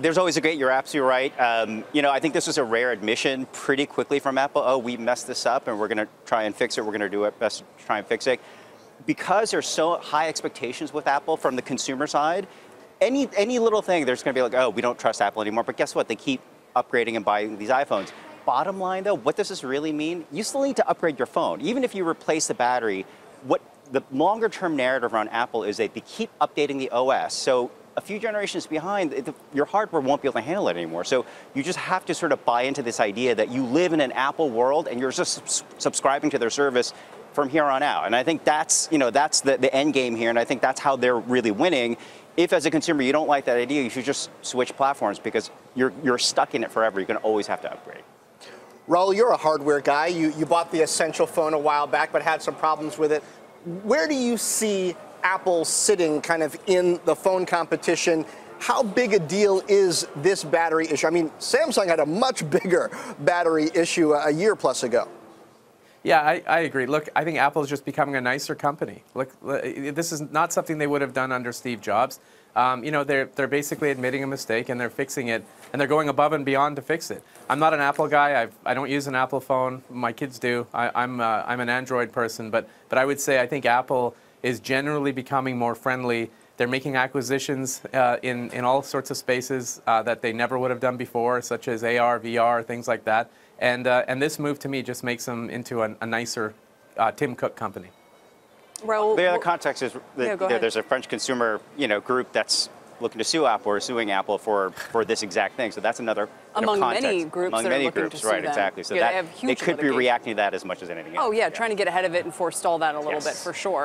There's always a great, you're absolutely right. Um, you know, I think this was a rare admission pretty quickly from Apple. Oh, we messed this up and we're going to try and fix it. We're going to do it best to try and fix it. Because there's so high expectations with Apple from the consumer side, any, any little thing, there's going to be like, oh, we don't trust Apple anymore. But guess what? They keep upgrading and buying these iPhones. Bottom line though, what does this really mean? You still need to upgrade your phone. Even if you replace the battery, what the longer term narrative around Apple is that they keep updating the OS. So a few generations behind, your hardware won't be able to handle it anymore. So you just have to sort of buy into this idea that you live in an Apple world and you're just subscribing to their service from here on out. And I think that's, you know, that's the, the end game here. And I think that's how they're really winning. If as a consumer you don't like that idea, you should just switch platforms because you're, you're stuck in it forever. You're going to always have to upgrade. Rahul, you're a hardware guy. You, you bought the Essential phone a while back, but had some problems with it. Where do you see Apple sitting kind of in the phone competition? How big a deal is this battery issue? I mean, Samsung had a much bigger battery issue a year plus ago. Yeah, I, I, agree. Look, I think Apple is just becoming a nicer company. Look, this is not something they would have done under Steve Jobs. Um, you know, they're, they're basically admitting a mistake and they're fixing it, and they're going above and beyond to fix it. I'm not an Apple guy. I've, I do not use an Apple phone. My kids do. I, am I'm, uh, I'm an Android person, but, but I would say I think Apple is generally becoming more friendly. They're making acquisitions uh, in, in all sorts of spaces uh, that they never would have done before, such as AR, VR, things like that. And, uh, and this move to me just makes them into a, a nicer uh, Tim Cook company. Rahul, the other context is that yeah, there's a French consumer you know, group that's looking to sue Apple or suing Apple for, for this exact thing. So that's another among know, many groups among that many are looking groups, to right? Sue Exactly. So yeah, that they, could be reacting to that as much as anything else. Oh yeah, yeah, trying to get ahead of it and forestall that a little yes. bit for sure.